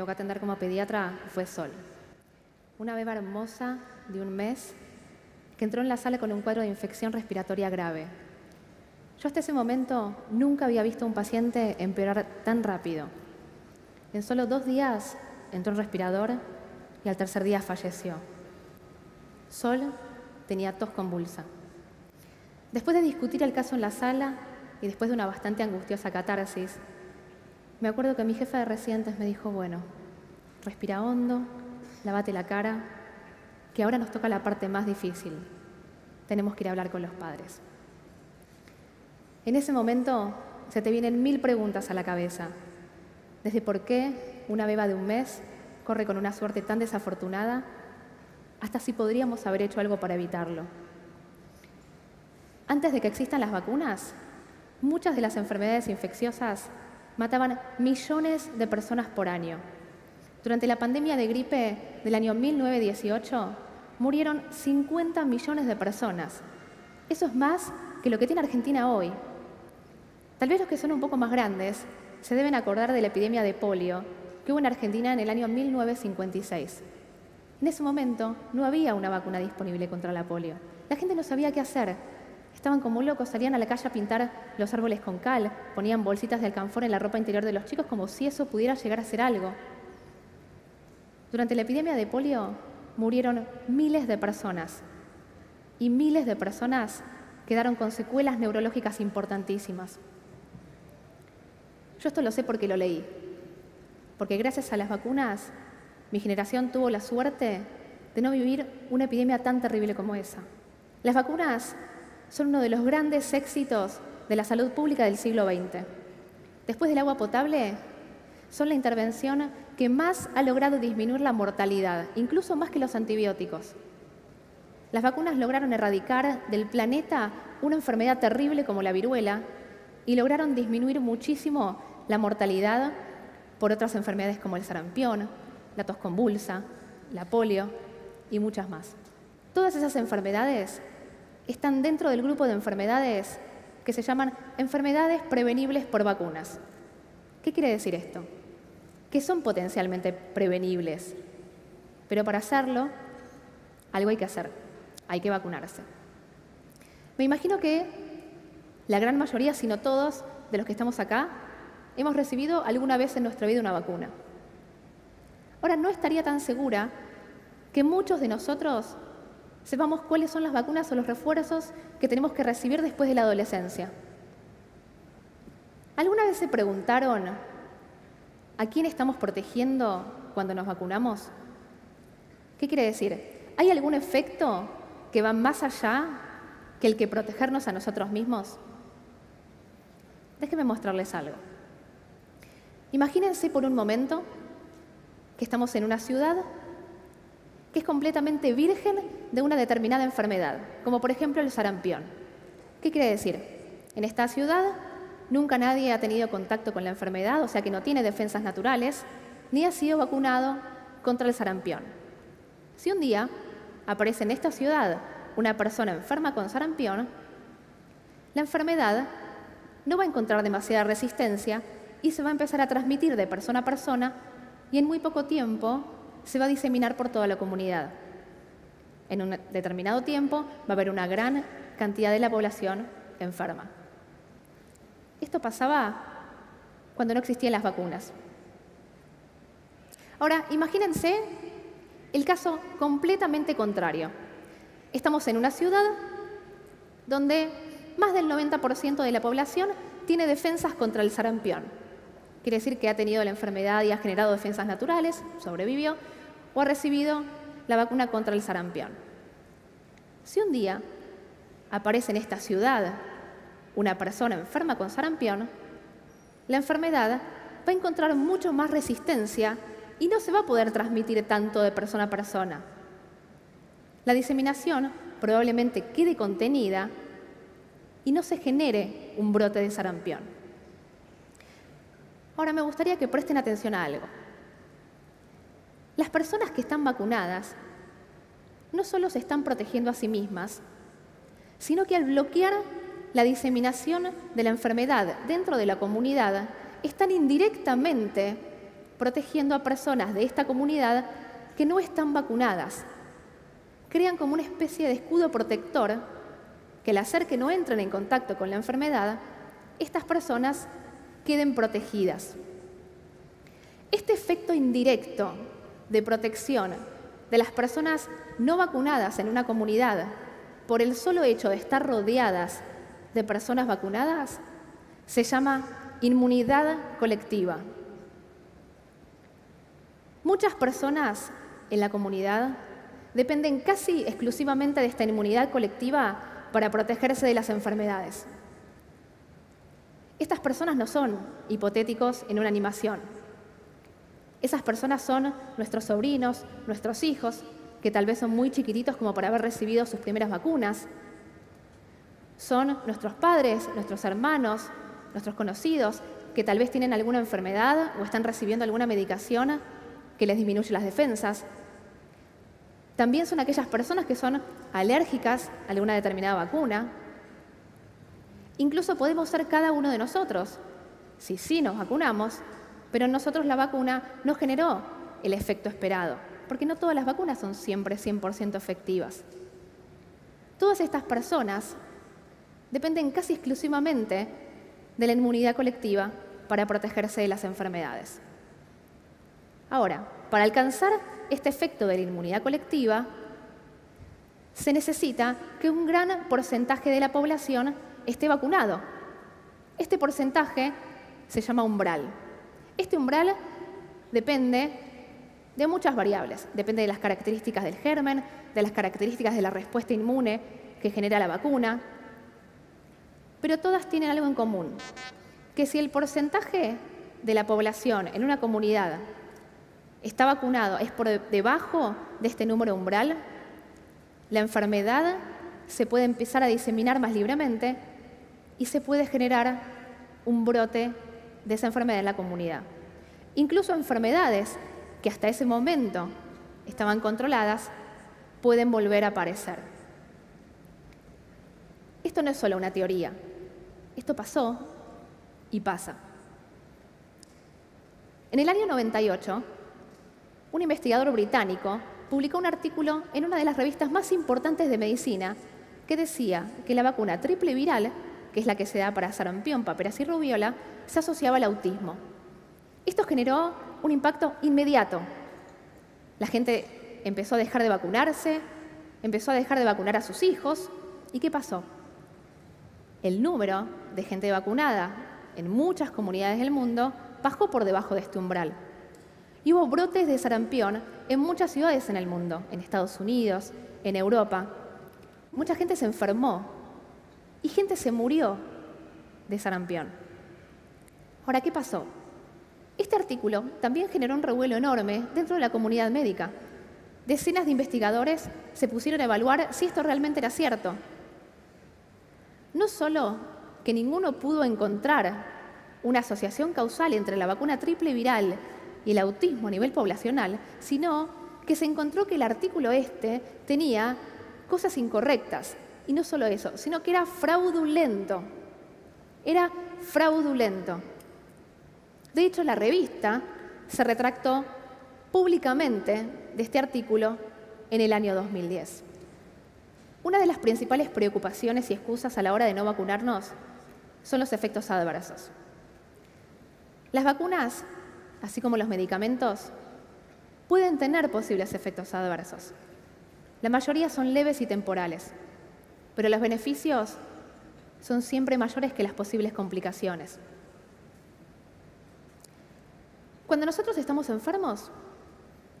toca atender como pediatra fue Sol. Una beba hermosa de un mes que entró en la sala con un cuadro de infección respiratoria grave. Yo hasta ese momento nunca había visto un paciente empeorar tan rápido. En solo dos días entró en respirador y al tercer día falleció. Sol tenía tos convulsa. Después de discutir el caso en la sala y después de una bastante angustiosa catarsis, me acuerdo que mi jefe de residentes me dijo, bueno, respira hondo, lávate la cara, que ahora nos toca la parte más difícil. Tenemos que ir a hablar con los padres. En ese momento se te vienen mil preguntas a la cabeza, desde por qué una beba de un mes corre con una suerte tan desafortunada, hasta si podríamos haber hecho algo para evitarlo. Antes de que existan las vacunas, muchas de las enfermedades infecciosas mataban millones de personas por año. Durante la pandemia de gripe del año 1918, murieron 50 millones de personas. Eso es más que lo que tiene Argentina hoy. Tal vez los que son un poco más grandes se deben acordar de la epidemia de polio que hubo en Argentina en el año 1956. En ese momento no había una vacuna disponible contra la polio. La gente no sabía qué hacer. Estaban como locos, salían a la calle a pintar los árboles con cal, ponían bolsitas de alcanfor en la ropa interior de los chicos como si eso pudiera llegar a ser algo. Durante la epidemia de polio murieron miles de personas y miles de personas quedaron con secuelas neurológicas importantísimas. Yo esto lo sé porque lo leí, porque gracias a las vacunas mi generación tuvo la suerte de no vivir una epidemia tan terrible como esa. Las vacunas son uno de los grandes éxitos de la salud pública del siglo XX. Después del agua potable, son la intervención que más ha logrado disminuir la mortalidad, incluso más que los antibióticos. Las vacunas lograron erradicar del planeta una enfermedad terrible como la viruela y lograron disminuir muchísimo la mortalidad por otras enfermedades como el sarampión, la tos convulsa, la polio y muchas más. Todas esas enfermedades están dentro del grupo de enfermedades que se llaman enfermedades prevenibles por vacunas. ¿Qué quiere decir esto? Que son potencialmente prevenibles, pero para hacerlo, algo hay que hacer, hay que vacunarse. Me imagino que la gran mayoría, si no todos, de los que estamos acá, hemos recibido alguna vez en nuestra vida una vacuna. Ahora, no estaría tan segura que muchos de nosotros sepamos cuáles son las vacunas o los refuerzos que tenemos que recibir después de la adolescencia. ¿Alguna vez se preguntaron a quién estamos protegiendo cuando nos vacunamos? ¿Qué quiere decir? ¿Hay algún efecto que va más allá que el que protegernos a nosotros mismos? Déjenme mostrarles algo. Imagínense por un momento que estamos en una ciudad que es completamente virgen de una determinada enfermedad, como por ejemplo el sarampión. ¿Qué quiere decir? En esta ciudad nunca nadie ha tenido contacto con la enfermedad, o sea que no tiene defensas naturales, ni ha sido vacunado contra el sarampión. Si un día aparece en esta ciudad una persona enferma con sarampión, la enfermedad no va a encontrar demasiada resistencia y se va a empezar a transmitir de persona a persona y en muy poco tiempo se va a diseminar por toda la comunidad. En un determinado tiempo va a haber una gran cantidad de la población enferma. Esto pasaba cuando no existían las vacunas. Ahora, imagínense el caso completamente contrario. Estamos en una ciudad donde más del 90% de la población tiene defensas contra el sarampión. Quiere decir que ha tenido la enfermedad y ha generado defensas naturales, sobrevivió, o ha recibido la vacuna contra el sarampión. Si un día aparece en esta ciudad una persona enferma con sarampión, la enfermedad va a encontrar mucho más resistencia y no se va a poder transmitir tanto de persona a persona. La diseminación probablemente quede contenida y no se genere un brote de sarampión. Ahora me gustaría que presten atención a algo. Las personas que están vacunadas no solo se están protegiendo a sí mismas, sino que al bloquear la diseminación de la enfermedad dentro de la comunidad, están indirectamente protegiendo a personas de esta comunidad que no están vacunadas. Crean como una especie de escudo protector que al hacer que no entren en contacto con la enfermedad, estas personas queden protegidas. Este efecto indirecto de protección de las personas no vacunadas en una comunidad por el solo hecho de estar rodeadas de personas vacunadas se llama inmunidad colectiva. Muchas personas en la comunidad dependen casi exclusivamente de esta inmunidad colectiva para protegerse de las enfermedades. Estas personas no son hipotéticos en una animación. Esas personas son nuestros sobrinos, nuestros hijos, que tal vez son muy chiquititos como para haber recibido sus primeras vacunas. Son nuestros padres, nuestros hermanos, nuestros conocidos, que tal vez tienen alguna enfermedad o están recibiendo alguna medicación que les disminuye las defensas. También son aquellas personas que son alérgicas a alguna determinada vacuna. Incluso podemos ser cada uno de nosotros. Si sí nos vacunamos, pero nosotros la vacuna no generó el efecto esperado, porque no todas las vacunas son siempre 100% efectivas. Todas estas personas dependen casi exclusivamente de la inmunidad colectiva para protegerse de las enfermedades. Ahora, para alcanzar este efecto de la inmunidad colectiva, se necesita que un gran porcentaje de la población esté vacunado. Este porcentaje se llama umbral. Este umbral depende de muchas variables. Depende de las características del germen, de las características de la respuesta inmune que genera la vacuna. Pero todas tienen algo en común, que si el porcentaje de la población en una comunidad está vacunado es por debajo de este número umbral, la enfermedad se puede empezar a diseminar más libremente y se puede generar un brote de esa enfermedad en la comunidad. Incluso enfermedades que hasta ese momento estaban controladas pueden volver a aparecer. Esto no es solo una teoría, esto pasó y pasa. En el año 98, un investigador británico publicó un artículo en una de las revistas más importantes de medicina que decía que la vacuna triple viral, que es la que se da para sarampión, paperas y rubiola, se asociaba al autismo. Esto generó un impacto inmediato. La gente empezó a dejar de vacunarse, empezó a dejar de vacunar a sus hijos. ¿Y qué pasó? El número de gente vacunada en muchas comunidades del mundo bajó por debajo de este umbral. Y hubo brotes de sarampión en muchas ciudades en el mundo, en Estados Unidos, en Europa. Mucha gente se enfermó y gente se murió de sarampión. Ahora, ¿qué pasó? Este artículo también generó un revuelo enorme dentro de la comunidad médica. Decenas de investigadores se pusieron a evaluar si esto realmente era cierto. No solo que ninguno pudo encontrar una asociación causal entre la vacuna triple viral y el autismo a nivel poblacional, sino que se encontró que el artículo este tenía cosas incorrectas. Y no solo eso, sino que era fraudulento. Era fraudulento. De hecho, la revista se retractó públicamente de este artículo en el año 2010. Una de las principales preocupaciones y excusas a la hora de no vacunarnos son los efectos adversos. Las vacunas así como los medicamentos, pueden tener posibles efectos adversos. La mayoría son leves y temporales, pero los beneficios son siempre mayores que las posibles complicaciones. Cuando nosotros estamos enfermos,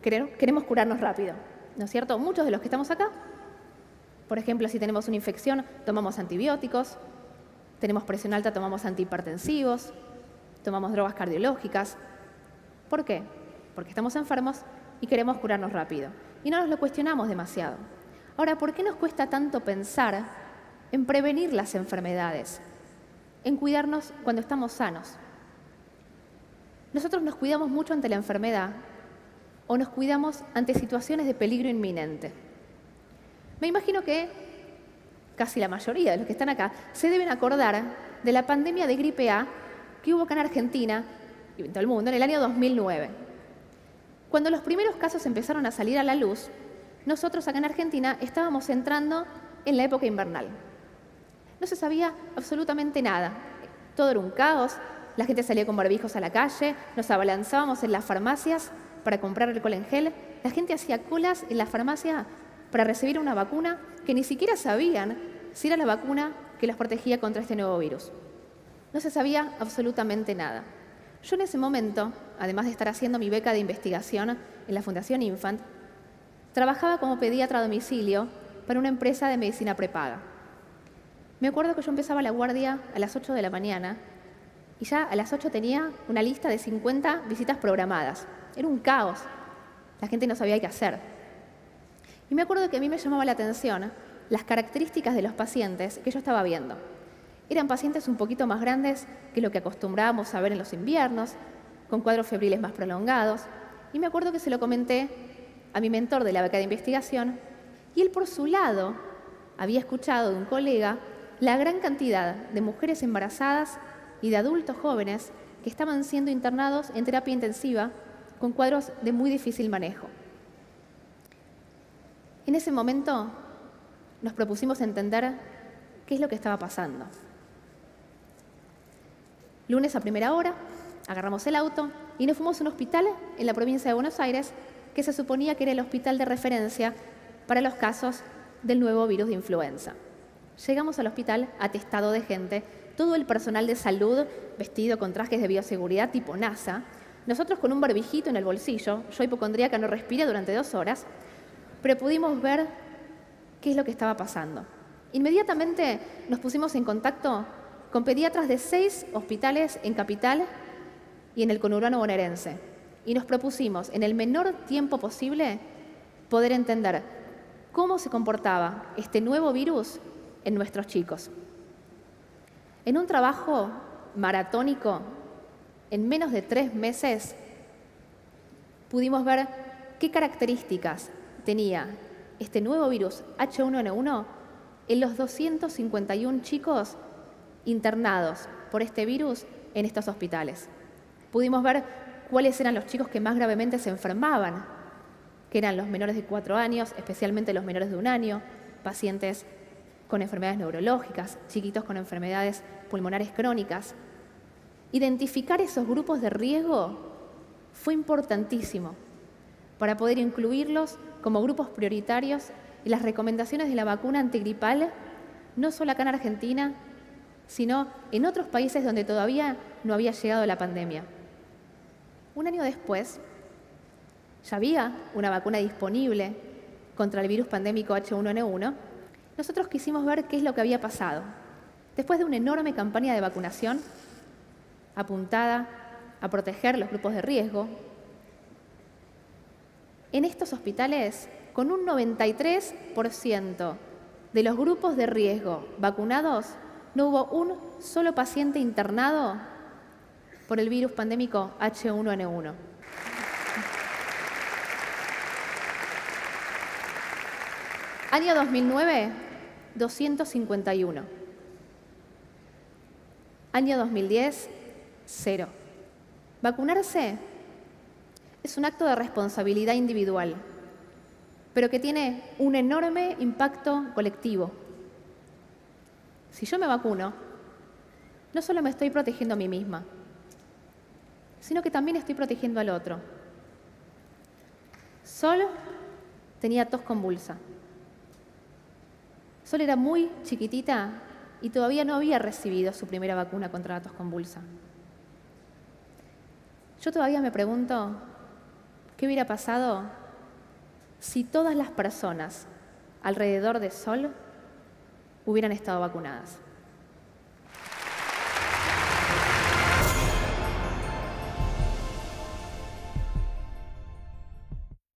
queremos curarnos rápido, ¿no es cierto? Muchos de los que estamos acá, por ejemplo, si tenemos una infección, tomamos antibióticos, tenemos presión alta, tomamos antihipertensivos, tomamos drogas cardiológicas, ¿Por qué? Porque estamos enfermos y queremos curarnos rápido. Y no nos lo cuestionamos demasiado. Ahora, ¿por qué nos cuesta tanto pensar en prevenir las enfermedades? En cuidarnos cuando estamos sanos. Nosotros nos cuidamos mucho ante la enfermedad o nos cuidamos ante situaciones de peligro inminente. Me imagino que casi la mayoría de los que están acá se deben acordar de la pandemia de gripe A que hubo acá en Argentina en todo el mundo en el año 2009. Cuando los primeros casos empezaron a salir a la luz, nosotros acá en Argentina estábamos entrando en la época invernal. No se sabía absolutamente nada. Todo era un caos, la gente salía con barbijos a la calle, nos abalanzábamos en las farmacias para comprar alcohol en gel, la gente hacía colas en la farmacia para recibir una vacuna que ni siquiera sabían si era la vacuna que los protegía contra este nuevo virus. No se sabía absolutamente nada. Yo en ese momento, además de estar haciendo mi beca de investigación en la Fundación Infant, trabajaba como pediatra a domicilio para una empresa de medicina prepaga. Me acuerdo que yo empezaba la guardia a las 8 de la mañana y ya a las 8 tenía una lista de 50 visitas programadas. Era un caos. La gente no sabía qué hacer. Y me acuerdo que a mí me llamaba la atención las características de los pacientes que yo estaba viendo. Eran pacientes un poquito más grandes que lo que acostumbrábamos a ver en los inviernos, con cuadros febriles más prolongados. Y me acuerdo que se lo comenté a mi mentor de la beca de investigación y él por su lado había escuchado de un colega la gran cantidad de mujeres embarazadas y de adultos jóvenes que estaban siendo internados en terapia intensiva con cuadros de muy difícil manejo. En ese momento nos propusimos entender qué es lo que estaba pasando. Lunes a primera hora, agarramos el auto y nos fuimos a un hospital en la provincia de Buenos Aires que se suponía que era el hospital de referencia para los casos del nuevo virus de influenza. Llegamos al hospital atestado de gente, todo el personal de salud vestido con trajes de bioseguridad tipo NASA, nosotros con un barbijito en el bolsillo, yo hipocondríaca no respiré durante dos horas, pero pudimos ver qué es lo que estaba pasando. Inmediatamente nos pusimos en contacto con pediatras de seis hospitales en Capital y en el conurbano bonaerense. Y nos propusimos, en el menor tiempo posible, poder entender cómo se comportaba este nuevo virus en nuestros chicos. En un trabajo maratónico, en menos de tres meses, pudimos ver qué características tenía este nuevo virus H1N1 en los 251 chicos internados por este virus en estos hospitales. Pudimos ver cuáles eran los chicos que más gravemente se enfermaban, que eran los menores de cuatro años, especialmente los menores de un año, pacientes con enfermedades neurológicas, chiquitos con enfermedades pulmonares crónicas. Identificar esos grupos de riesgo fue importantísimo para poder incluirlos como grupos prioritarios en las recomendaciones de la vacuna antigripal, no solo acá en Argentina, sino en otros países donde todavía no había llegado la pandemia. Un año después, ya había una vacuna disponible contra el virus pandémico H1N1, nosotros quisimos ver qué es lo que había pasado. Después de una enorme campaña de vacunación apuntada a proteger los grupos de riesgo, en estos hospitales, con un 93% de los grupos de riesgo vacunados, no hubo un solo paciente internado por el virus pandémico H1N1. Año 2009, 251. Año 2010, cero. Vacunarse es un acto de responsabilidad individual, pero que tiene un enorme impacto colectivo. Si yo me vacuno, no solo me estoy protegiendo a mí misma, sino que también estoy protegiendo al otro. Sol tenía tos convulsa. Sol era muy chiquitita y todavía no había recibido su primera vacuna contra la tos convulsa. Yo todavía me pregunto, ¿qué hubiera pasado si todas las personas alrededor de Sol hubieran estado vacunadas?